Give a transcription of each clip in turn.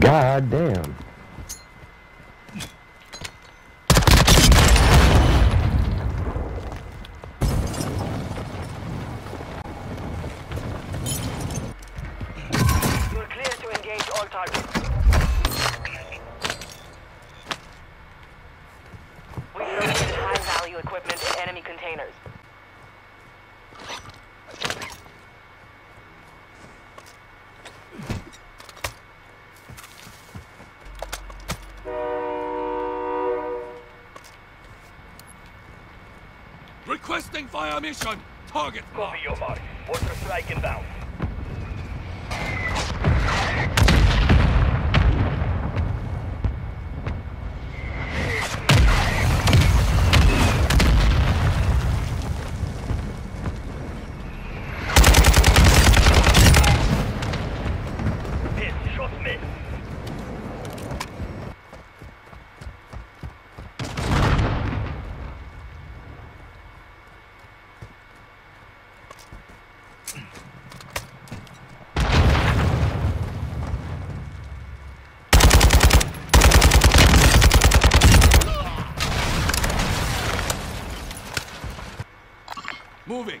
God damn. You're clear to engage all targets. We located high-value equipment in enemy containers. Requesting fire mission. Target Copy your mark. Mortar strike inbound. Moving.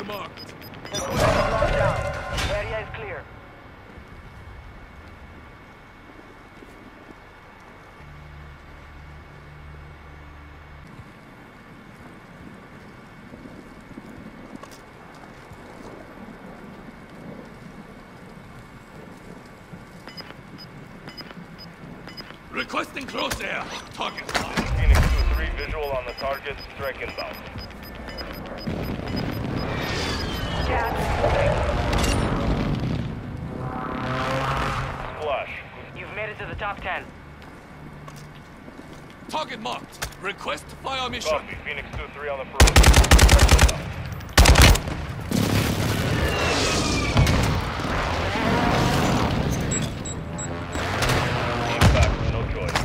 The down. Area is clear. Requesting close air. Target. Phoenix 2-3 visual on the target. Strike inbound. Splash. You've made it to the top 10. Target marked. Request fire mission. Copy. Phoenix 2-3 on the perimeter. Team. No choice.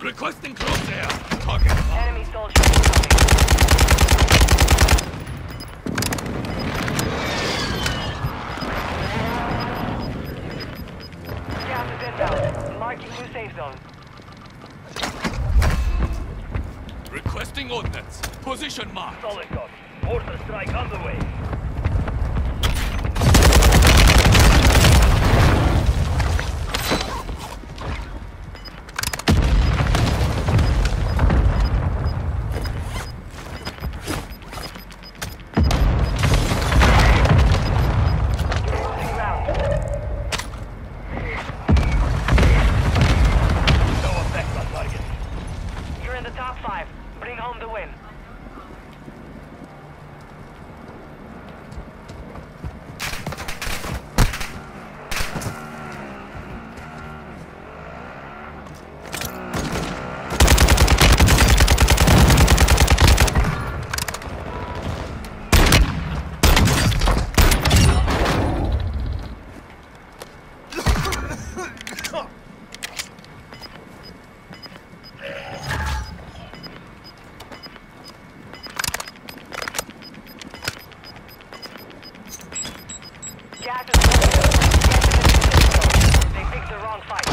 Requesting close air. Target. Enemy soldier zone. Requesting ordnance. Position marked. Solid copy. Mortar strike on Get to. They picked the wrong fight.